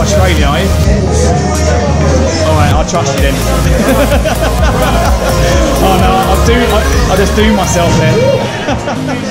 Australia. Eh? Are you? Alright, I trust you then. oh no, I, do, I, I just do myself then.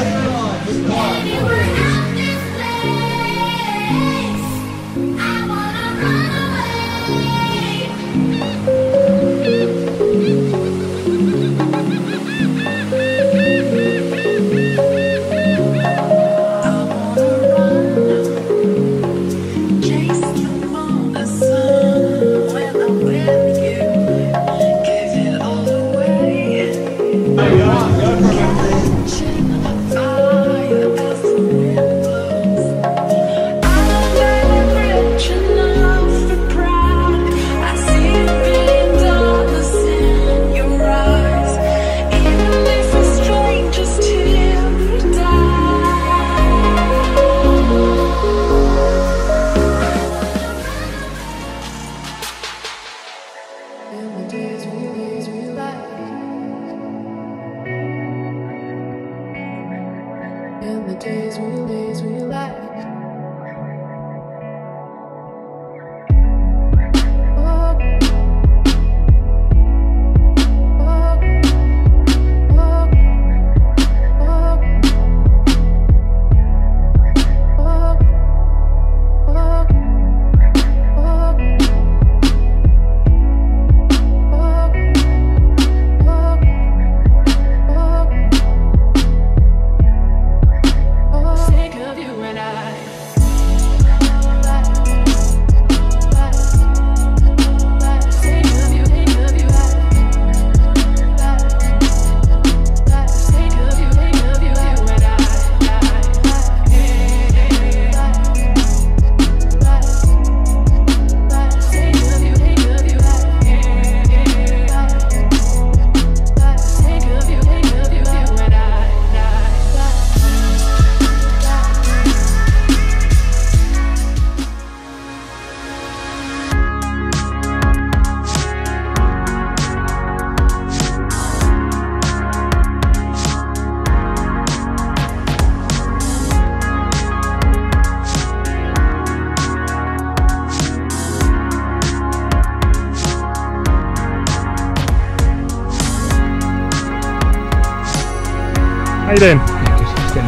How you doing?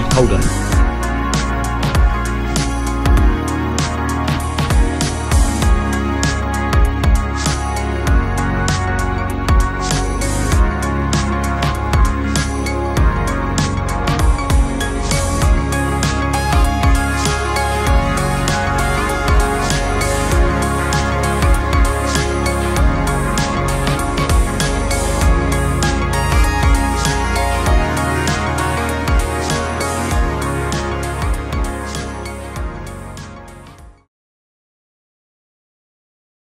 Colder.